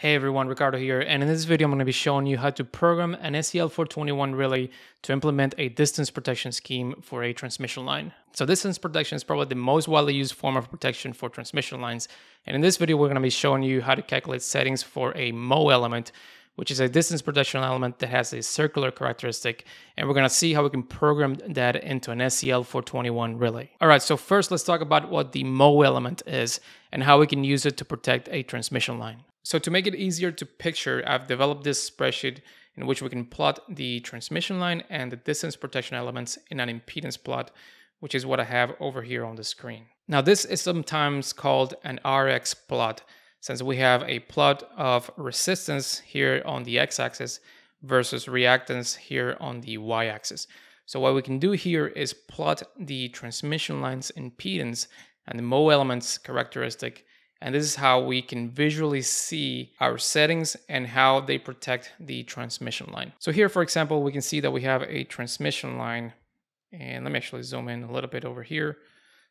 Hey everyone, Ricardo here, and in this video I'm going to be showing you how to program an SEL421 relay to implement a distance protection scheme for a transmission line. So distance protection is probably the most widely used form of protection for transmission lines, and in this video we're going to be showing you how to calculate settings for a Mho element, which is a distance protection element that has a circular characteristic, and we're going to see how we can program that into an SEL421 relay. Alright, so first let's talk about what the Mho element is and how we can use it to protect a transmission line. So to make it easier to picture, I've developed this spreadsheet in which we can plot the transmission line and the distance protection elements in an impedance plot, which is what I have over here on the screen. Now this is sometimes called an RX plot, since we have a plot of resistance here on the x-axis versus reactance here on the y-axis. So what we can do here is plot the transmission line's impedance and the Mho elements characteristic and this is how we can visually see our settings and how they protect the transmission line. So here, for example, we can see that we have a transmission line. And let me actually zoom in a little bit over here.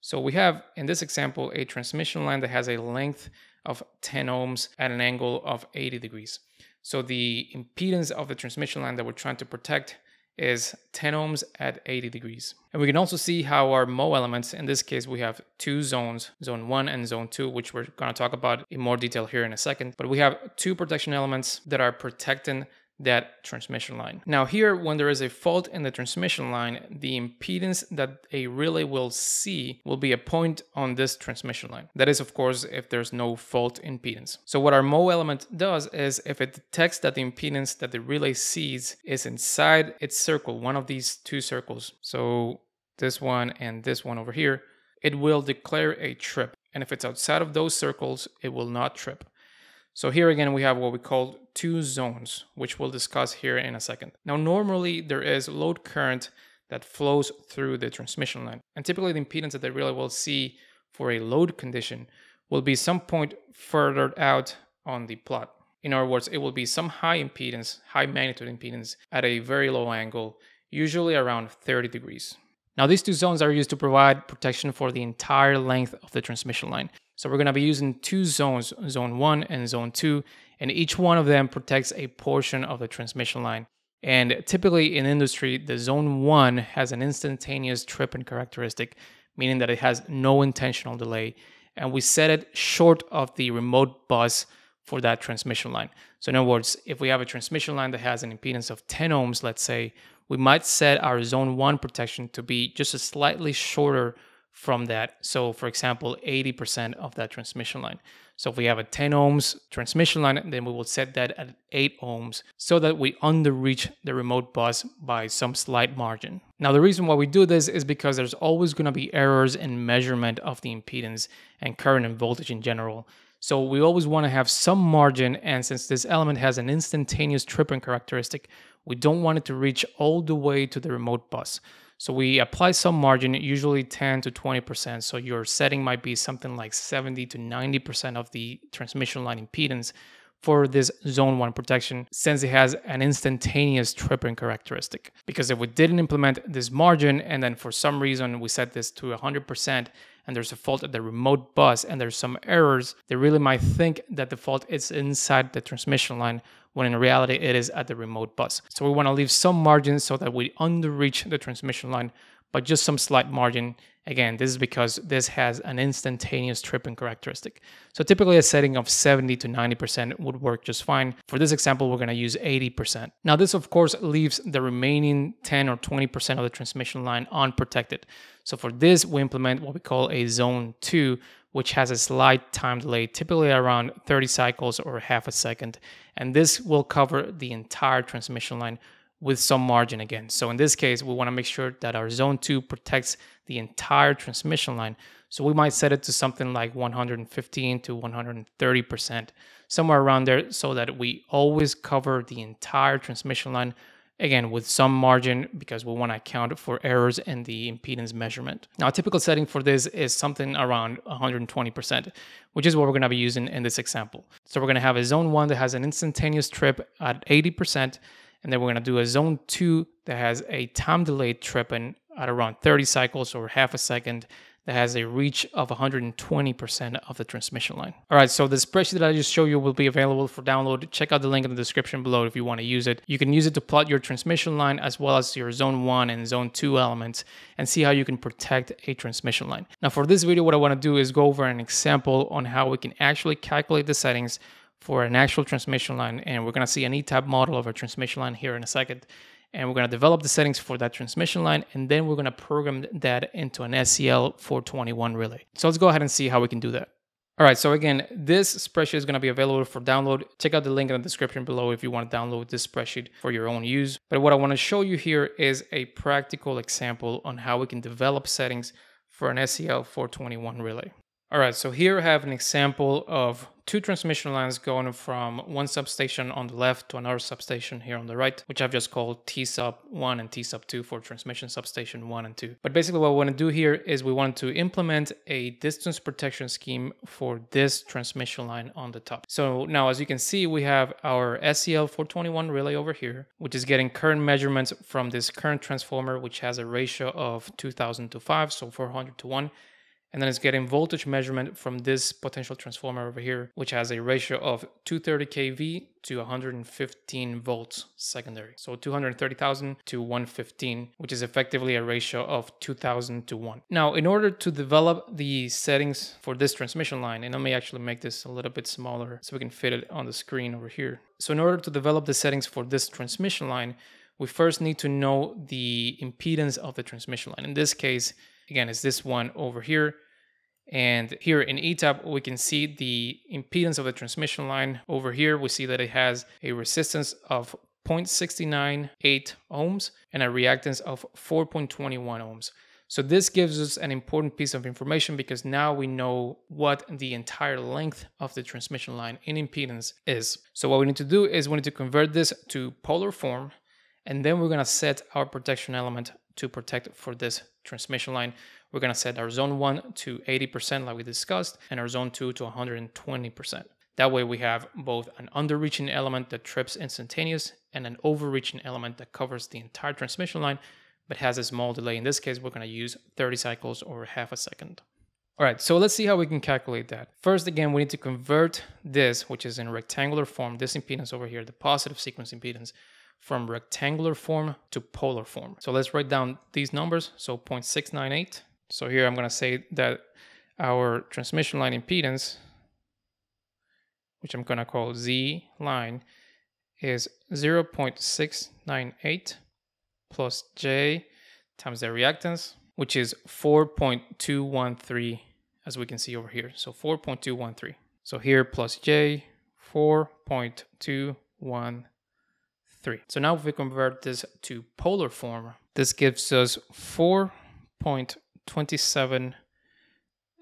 So we have, in this example, a transmission line that has a length of 10 ohms at an angle of 80 degrees. So the impedance of the transmission line that we're trying to protect is 10 ohms at 80 degrees. And we can also see how our Mho elements, in this case, we have two zones, zone one and zone two, which we're gonna talk about in more detail here in a second. But we have two protection elements that are protecting that transmission line. Now here, when there is a fault in the transmission line, the impedance that a relay will see will be a point on this transmission line. That is, of course, if there's no fault impedance. So what our Mho element does is if it detects that the impedance that the relay sees is inside its circle, one of these two circles, so this one and this one over here, it will declare a trip. And if it's outside of those circles, it will not trip. So here again, we have what we call two zones, which we'll discuss here in a second. Now, normally there is load current that flows through the transmission line. And typically the impedance that the relay will see for a load condition will be some point further out on the plot. In other words, it will be some high impedance, high magnitude impedance at a very low angle, usually around 30 degrees. Now, these two zones are used to provide protection for the entire length of the transmission line. So we're going to be using two zones, zone one and zone two, and each one of them protects a portion of the transmission line. And typically in industry, the zone one has an instantaneous trip and characteristic, meaning that it has no intentional delay. And we set it short of the remote bus for that transmission line. So in other words, if we have a transmission line that has an impedance of 10 ohms, let's say, we might set our zone one protection to be just a slightly shorter from that. So, for example, 80% of that transmission line. So, if we have a 10 ohms transmission line, then we will set that at 8 ohms so that we underreach the remote bus by some slight margin. Now, the reason why we do this is because there's always going to be errors in measurement of the impedance and current and voltage in general. So we always want to have some margin, and since this element has an instantaneous tripping characteristic, we don't want it to reach all the way to the remote bus. So we apply some margin, usually 10 to 20%. So your setting might be something like 70 to 90% of the transmission line impedance for this zone one protection since it has an instantaneous tripping characteristic. Because if we didn't implement this margin and then for some reason we set this to 100%, and there's a fault at the remote bus and there's some errors, they really might think that the fault is inside the transmission line when in reality it is at the remote bus. So we want to leave some margin so that we underreach the transmission line but just some slight margin. Again, this is because this has an instantaneous tripping characteristic. So typically a setting of 70 to 90% would work just fine. For this example, we're gonna use 80%. Now this of course leaves the remaining 10 or 20% of the transmission line unprotected. So for this, we implement what we call a zone two, which has a slight time delay, typically around 30 cycles or half a second. And this will cover the entire transmission line with some margin again. So in this case, we want to make sure that our zone 2 protects the entire transmission line. So we might set it to something like 115 to 130%, somewhere around there, so that we always cover the entire transmission line, again, with some margin because we want to account for errors in the impedance measurement. Now, a typical setting for this is something around 120%, which is what we're going to be using in this example. So we're going to have a zone 1 that has an instantaneous trip at 80%, and then we're going to do a zone two that has a time delayed tripping at around 30 cycles or half a second that has a reach of 120% of the transmission line. All right, so the spreadsheet that I just showed you will be available for download. Check out the link in the description below if you want to use it. You can use it to plot your transmission line as well as your zone 1 and zone 2 elements and see how you can protect a transmission line. Now for this video, what I want to do is go over an example on how we can actually calculate the settings for an actual transmission line and we're going to see an ETAP model of a transmission line here in a second and we're going to develop the settings for that transmission line and then we're going to program that into an SEL 421 relay. So let's go ahead and see how we can do that. All right, so again, this spreadsheet is going to be available for download. Check out the link in the description below if you want to download this spreadsheet for your own use. But what I want to show you here is a practical example on how we can develop settings for an SEL 421 relay. All right, so here I have an example of two transmission lines going from one substation on the left to another substation here on the right, which I've just called T sub 1 and T sub 2 for transmission substation 1 and 2. But basically what we want to do here is we want to implement a distance protection scheme for this transmission line on the top. So now as you can see, we have our SEL 421 relay over here, which is getting current measurements from this current transformer, which has a ratio of 2000 to 5, so 400 to 1 and then it's getting voltage measurement from this potential transformer over here, which has a ratio of 230 kV to 115 volts secondary. So 230,000 to 115, which is effectively a ratio of 2000 to 1. Now, in order to develop the settings for this transmission line, and let me actually make this a little bit smaller so we can fit it on the screen over here. So in order to develop the settings for this transmission line, we first need to know the impedance of the transmission line. In this case, again, it's this one over here. And here in ETAP, we can see the impedance of the transmission line. Over here, we see that it has a resistance of 0.698 ohms and a reactance of 4.21 ohms. So this gives us an important piece of information because now we know what the entire length of the transmission line in impedance is. So what we need to do is we need to convert this to polar form and then we're going to set our protection element to protect for this transmission line. We're going to set our zone 1 to 80% like we discussed and our zone 2 to 120%. That way we have both an underreaching element that trips instantaneous and an overreaching element that covers the entire transmission line but has a small delay. In this case, we're going to use 30 cycles or half a second. All right, so let's see how we can calculate that. First, again, we need to convert this, which is in rectangular form, this impedance over here, the positive sequence impedance, from rectangular form to polar form. So let's write down these numbers. So 0.698. So here I'm going to say that our transmission line impedance, which I'm going to call Z line, is 0.698 plus J times the reactance, which is 4.213, as we can see over here. So 4.213. So here plus J, 4.213. 3. So now if we convert this to polar form, this gives us 4.27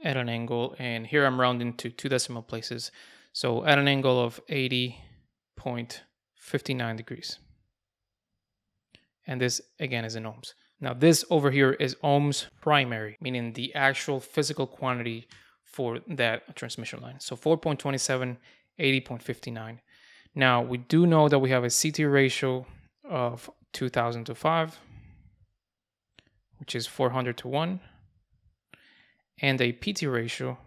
at an angle, and here I'm rounding to two decimal places. So at an angle of 80.59 degrees. And this again is in ohms. Now this over here is ohms primary, meaning the actual physical quantity for that transmission line. So 4.27, 80.59. Now, we do know that we have a CT ratio of 2000 to 5, which is 400 to 1, and a PT ratio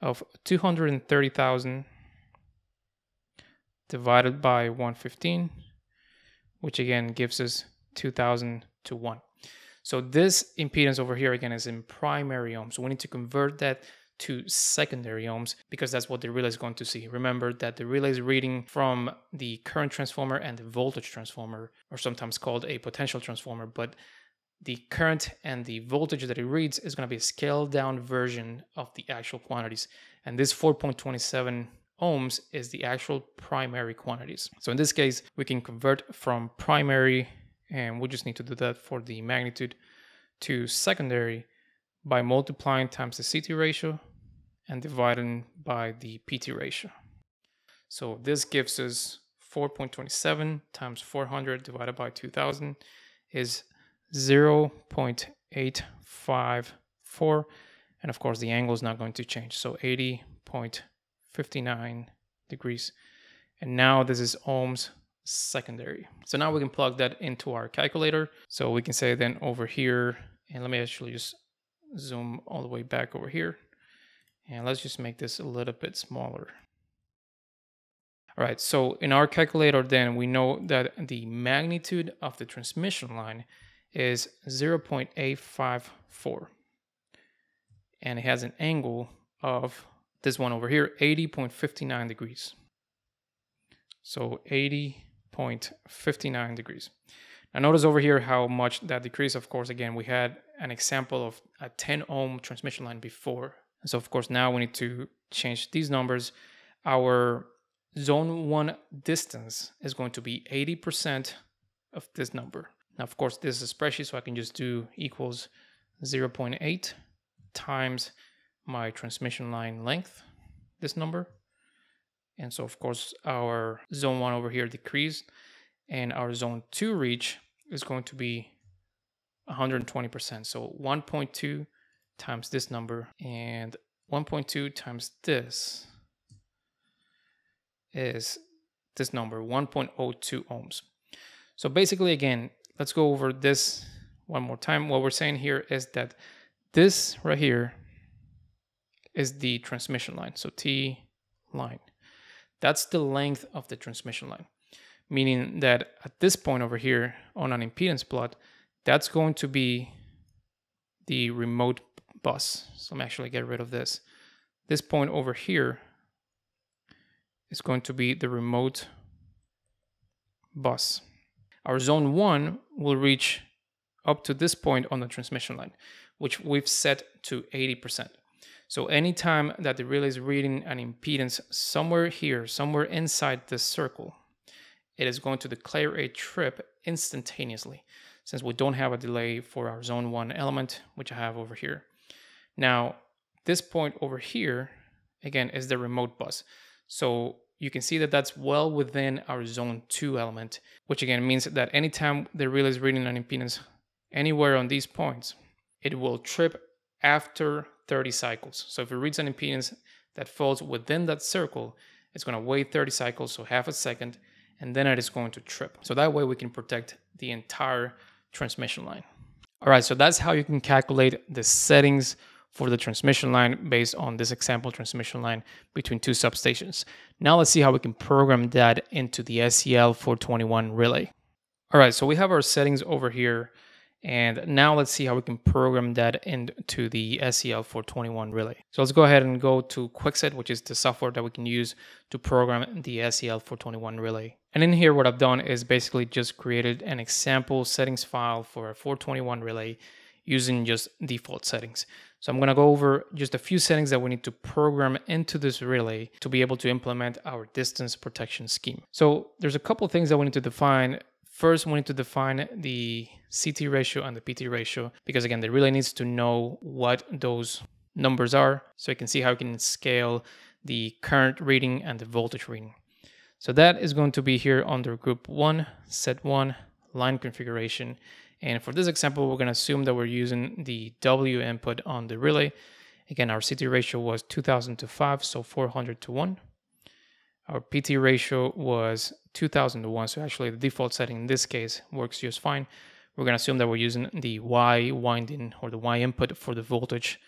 of 230,000 divided by 115, which again gives us 2000 to 1. So this impedance over here again is in primary ohms. So we need to convert that to secondary ohms because that's what the relay is going to see. Remember that the relay is reading from the current transformer and the voltage transformer, or sometimes called a potential transformer, but the current and the voltage that it reads is going to be a scaled down version of the actual quantities. And this 4.27 ohms is the actual primary quantities. So in this case, we can convert from primary, and we just need to do that for the magnitude, to secondary by multiplying times the CT ratio and dividing by the PT ratio. So this gives us 4.27 times 400 divided by 2000 is 0.854 and of course the angle is not going to change. So 80.59 degrees. And now this is ohms secondary. So now we can plug that into our calculator. So we can say then over here and let me actually just zoom all the way back over here. And let's just make this a little bit smaller. All right, so in our calculator then we know that the magnitude of the transmission line is 0.854. And it has an angle of this one over here, 80.59 degrees. So 80.59 degrees. Now notice over here how much that decrease. Of course, again, we had an example of a 10 ohm transmission line before. So of course, now we need to change these numbers. Our zone one distance is going to be 80% of this number. Now, of course, this is a spreadsheet, so I can just do equals 0.8 times my transmission line length, this number. And so, of course, our zone one over here decreased, and our zone two reach is going to be 120%. So 1.2 times this number, and 1.2 times this is this number 1.02 ohms. So basically, again, let's go over this one more time. What we're saying here is that this right here is the transmission line. So T line. That's the length of the transmission line, meaning that at this point over here on an impedance plot, that's going to be the remote bus. So I'm actually get rid of this. This point over here is going to be the remote bus. Our zone one will reach up to this point on the transmission line, which we've set to 80%. So anytime that the relay is reading an impedance somewhere here, somewhere inside this circle, it is going to declare a trip instantaneously since we don't have a delay for our zone one element, which I have over here. Now, this point over here, again, is the remote bus. So you can see that that's well within our zone 2 element, which again means that anytime the relay is reading an impedance anywhere on these points, it will trip after 30 cycles. So if it reads an impedance that falls within that circle, it's going to wait 30 cycles, so half a second, and then it is going to trip. So that way we can protect the entire transmission line. All right, so that's how you can calculate the settings for the transmission line based on this example transmission line between two substations. Now let's see how we can program that into the SEL421 relay. All right, so we have our settings over here. And now let's see how we can program that into the SEL421 relay. So let's go ahead and go to QuickSet, which is the software that we can use to program the SEL421 relay. And in here, what I've done is basically just created an example settings file for a 421 relay using just default settings. So I'm going to go over just a few settings that we need to program into this relay to be able to implement our distance protection scheme. So there's a couple things that we need to define. First, we need to define the CT ratio and the PT ratio because again, the relay needs to know what those numbers are so you can see how you can scale the current reading and the voltage reading. So that is going to be here under group one, set one, line configuration. And for this example, we're going to assume that we're using the W input on the relay. Again, our CT ratio was 2000 to 5, so 400 to 1. Our PT ratio was 2000 to 1, so actually the default setting in this case works just fine. We're going to assume that we're using the Y winding or the Y input for the voltage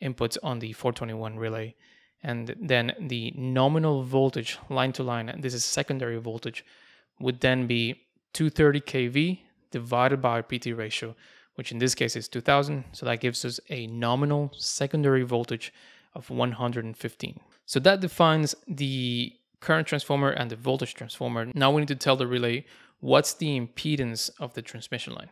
inputs on the 421 relay. And then the nominal voltage line to line, and this is secondary voltage, would then be 230 kV divided by our PT ratio, which in this case is 2000. So that gives us a nominal secondary voltage of 115. So that defines the current transformer and the voltage transformer. Now we need to tell the relay what's the impedance of the transmission line.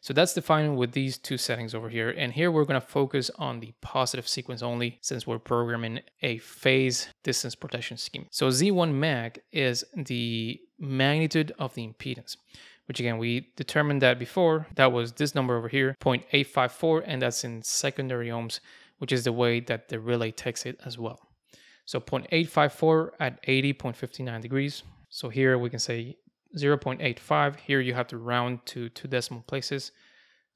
So that's defined with these two settings over here. And here we're going to focus on the positive sequence only since we're programming a phase distance protection scheme. So Z1 mag is the magnitude of the impedance which again, we determined that before. That was this number over here, 0.854, and that's in secondary ohms, which is the way that the relay takes it as well. So 0.854 at 80.59 degrees. So here we can say 0.85. Here you have to round to two decimal places.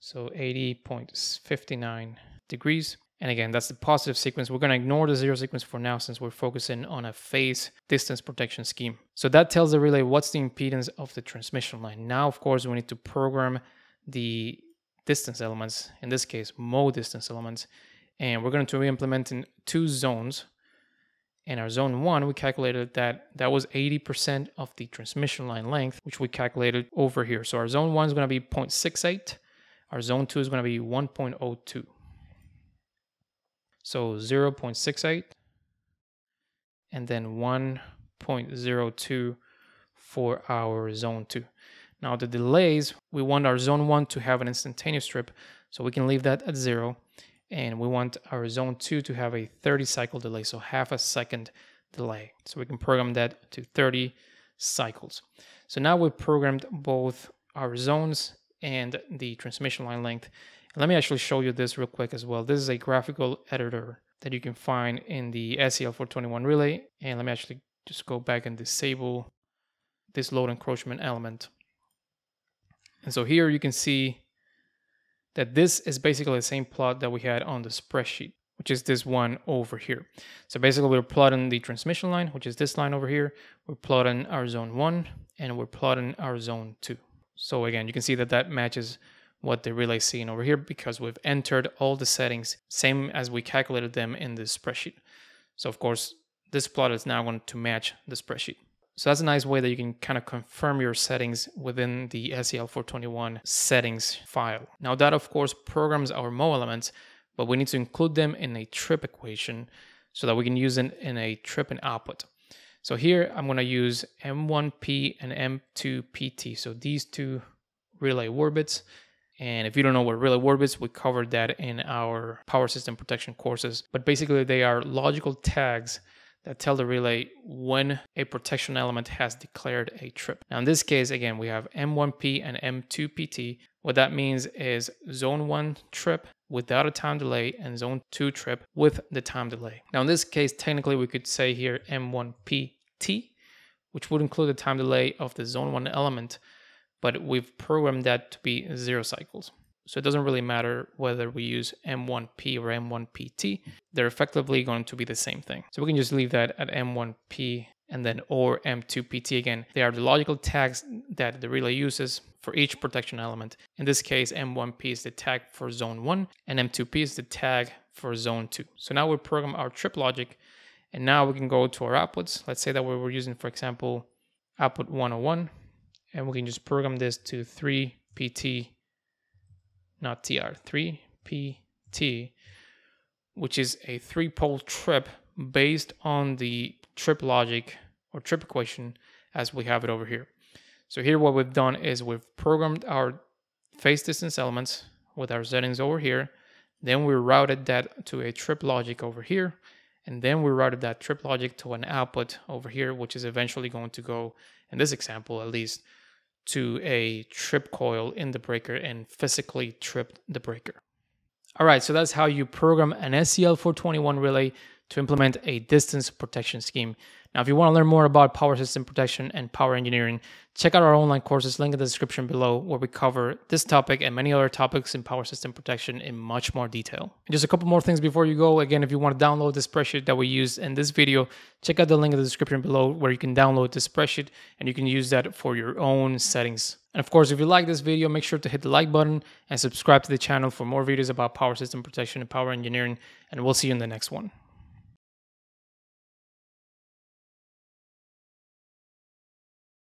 So 80.59 degrees. And again, that's the positive sequence. We're going to ignore the zero sequence for now since we're focusing on a phase distance protection scheme. So that tells the relay what's the impedance of the transmission line. Now, of course, we need to program the distance elements, in this case, mode distance elements, and we're going to re-implement in two zones. In our zone one, we calculated that that was 80% of the transmission line length, which we calculated over here. So our zone one is going to be 0.68. Our zone two is going to be 1.02. So 0.68 and then 1.02 for our zone 2. Now the delays, we want our zone 1 to have an instantaneous trip, so we can leave that at 0. And we want our zone 2 to have a 30 cycle delay, so half a second delay. So we can program that to 30 cycles. So now we've programmed both our zones and the transmission line length. let me actually show you this real quick as well. This is a graphical editor that you can find in the SEL421 relay. And let me actually just go back and disable this load encroachment element. And so here you can see that this is basically the same plot that we had on the spreadsheet, which is this one over here. So basically we're plotting the transmission line, which is this line over here. We're plotting our zone one and we're plotting our zone two. So again, you can see that that matches what the relay is seeing over here because we've entered all the settings same as we calculated them in the spreadsheet. So of course, this plot is now going to match the spreadsheet. So that's a nice way that you can kind of confirm your settings within the SEL421 settings file. Now that of course programs our Mho elements, but we need to include them in a trip equation so that we can use it in a trip and output. So here I'm going to use M1P and M2PT. So these two relay Word bits and if you don't know what relay Word bits, we covered that in our power system protection courses. But basically, they are logical tags that tell the relay when a protection element has declared a trip. Now, in this case, again, we have M1P and M2PT. What that means is zone 1 trip without a time delay and zone 2 trip with the time delay. Now, in this case, technically, we could say here M1PT, which would include the time delay of the zone 1 element but we've programmed that to be zero cycles. So it doesn't really matter whether we use M1P or M1PT, they're effectively going to be the same thing. So we can just leave that at M1P and then or M2PT again. They are the logical tags that the relay uses for each protection element. In this case, M1P is the tag for zone 1 and M2P is the tag for zone 2. So now we program our trip logic and now we can go to our outputs. Let's say that we were using, for example, output 101 and we can just program this to 3pt, not tr, 3pt, which is a three pole trip based on the trip logic or trip equation as we have it over here. So here what we've done is we've programmed our phase distance elements with our settings over here. Then we routed that to a trip logic over here. And then we routed that trip logic to an output over here, which is eventually going to go, in this example at least, to a trip coil in the breaker and physically trip the breaker. All right, so that's how you program an SEL421 relay to implement a distance protection scheme. Now, if you want to learn more about power system protection and power engineering, check out our online courses, link in the description below, where we cover this topic and many other topics in power system protection in much more detail. And just a couple more things before you go. Again, if you want to download the spreadsheet that we used in this video, check out the link in the description below where you can download the spreadsheet and you can use that for your own settings. And of course, if you like this video, make sure to hit the like button and subscribe to the channel for more videos about power system protection and power engineering. And we'll see you in the next one.